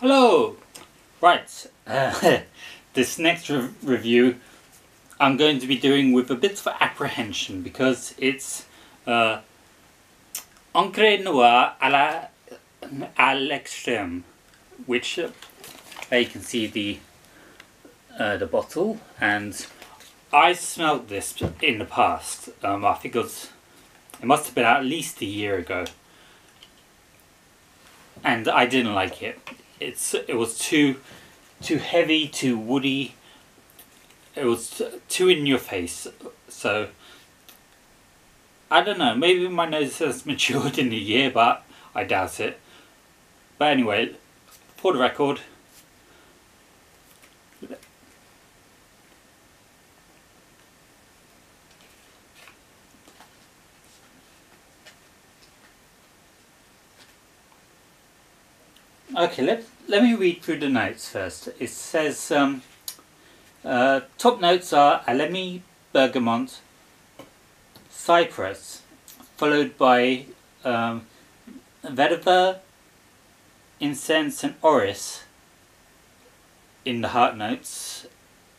Hello! Right, uh, this next re review I'm going to be doing with a bit of apprehension because it's uh, Encre Noire à l'extrême, which uh, you can see the uh, the bottle and I smelled this in the past. Um, I think it was, it must have been at least a year ago and I didn't like it it's it was too too heavy, too woody. It was too in your face. So I don't know. Maybe my nose has matured in a year, but I doubt it. But anyway, for the record. Okay, let, let me read through the notes first. It says, um, uh, top notes are Elemi, Bergamot, Cypress, followed by um, vetiver, incense and orris in the heart notes,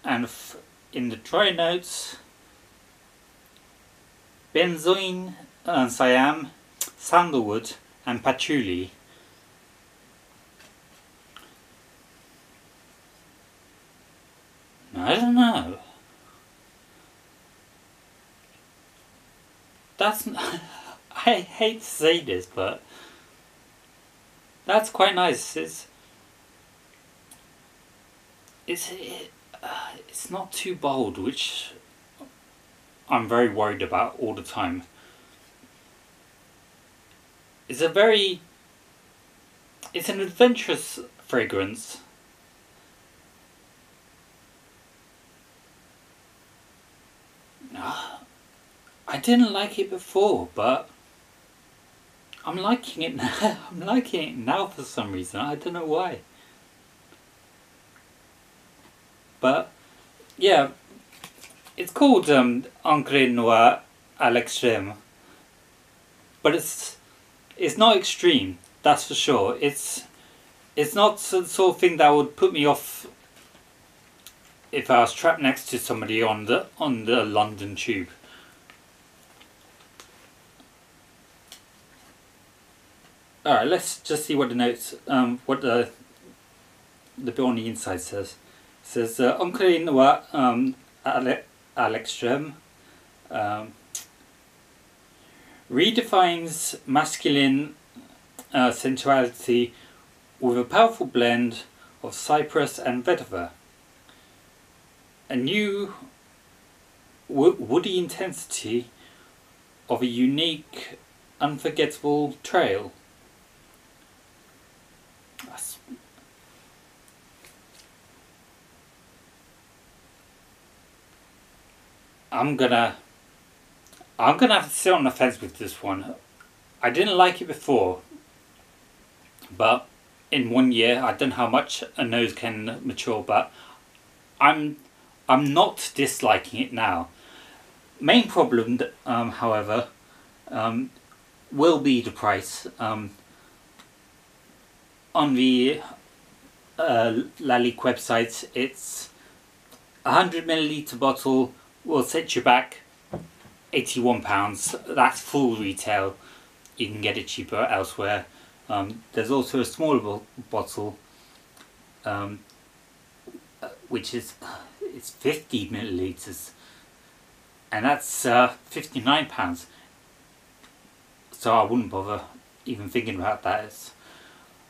and in the dry notes, benzoin, uh, siam, sandalwood and patchouli. I don't know. That's... I hate to say this, but... That's quite nice. It's... It's... It, uh, it's not too bold, which... I'm very worried about all the time. It's a very... It's an adventurous fragrance I didn't like it before, but I'm liking it now. I'm liking it now for some reason. I don't know why. But yeah, it's called um, Encre Noire à l'extrême. But it's it's not extreme, that's for sure. It's it's not the sort of thing that would put me off if I was trapped next to somebody on the on the London tube. Alright, let's just see what the notes, um, what the the bit on the inside says. It says, uh, Encre Noire um, à l'extrême um, redefines masculine uh, sensuality with a powerful blend of cypress and vetiver a new woody intensity of a unique, unforgettable trail. I'm gonna I'm gonna have to sit on the fence with this one. I didn't like it before, but in one year, I don't know how much a nose can mature, but I'm I'm not disliking it now. Main problem, um, however, um, will be the price. Um, on the uh, Lalique website, it's a 100 milliliter bottle will set you back £81. That's full retail. You can get it cheaper elsewhere. Um, there's also a smaller bottle, um, which is it's 50 milliliters and that's uh, 59 pounds so I wouldn't bother even thinking about that it's,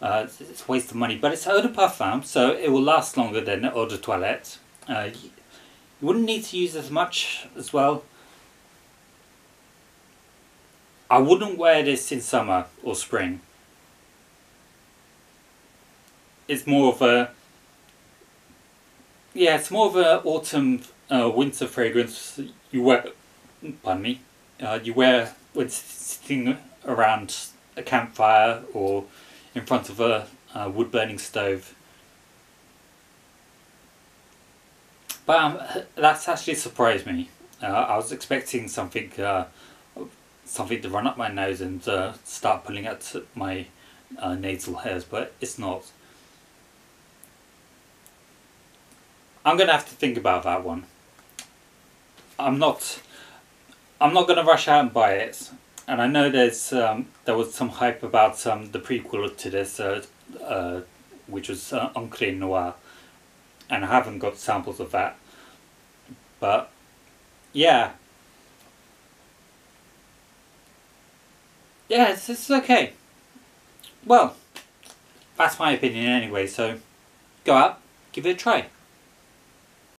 uh, it's a waste of money but it's eau de parfum so it will last longer than eau de toilette uh, you wouldn't need to use as much as well I wouldn't wear this in summer or spring it's more of a yeah, it's more of an autumn uh, winter fragrance you wear. Pardon me. Uh, you wear when sitting around a campfire or in front of a, a wood burning stove. But um, that's actually surprised me. Uh, I was expecting something, uh, something to run up my nose and uh, start pulling at my uh, nasal hairs, but it's not. I'm gonna have to think about that one. I'm not, I'm not gonna rush out and buy it. And I know there's um, there was some hype about um, the prequel to this, uh, uh, which was uh, Encre Noire, and I haven't got samples of that. But yeah, yeah, it's, it's okay. Well, that's my opinion anyway. So go out, give it a try.